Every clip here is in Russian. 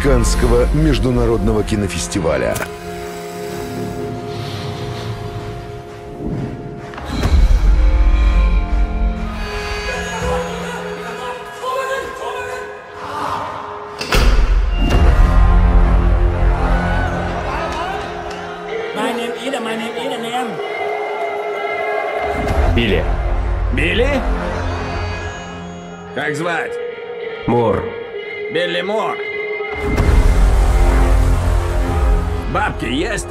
Канского международного кинофестиваля. Билли. Билли? Как звать? Мур. Билли Мур. Бабки есть?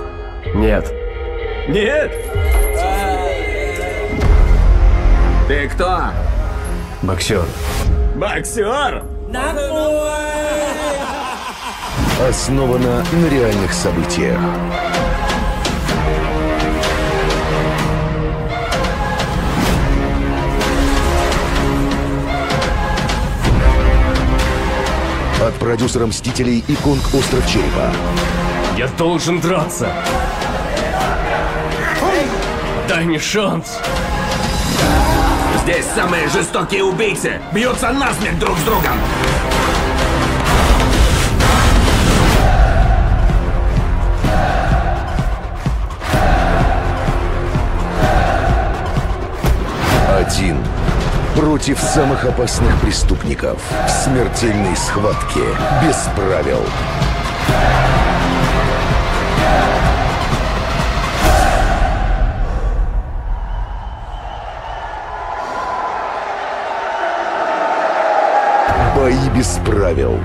Нет. Нет? Ты кто? Боксер. Боксер? Основана на реальных событиях. От продюсера «Мстителей» и «Конг. Остров Черепа». Я должен драться. Дай мне шанс. Здесь самые жестокие убийцы бьются насмерть друг с другом. Один против самых опасных преступников в смертельной схватке без правил. Бои без правил.